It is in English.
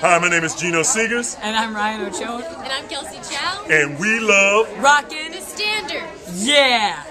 Hi, my name is Geno Segers, And I'm Ryan Ochoa. And I'm Kelsey Chow. and we love Rockin' The Standard. Yeah!